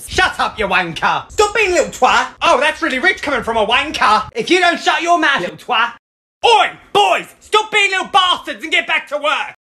Shut up, you wanker! Stop being little twat! Oh, that's really rich coming from a wanker! If you don't shut your mouth, little twat! Oi, boys! Stop being little bastards and get back to work!